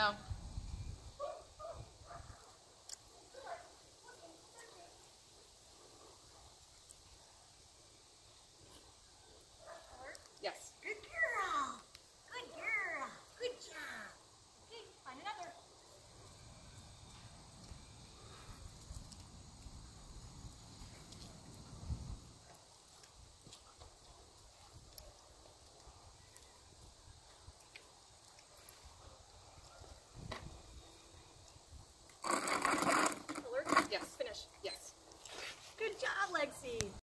No.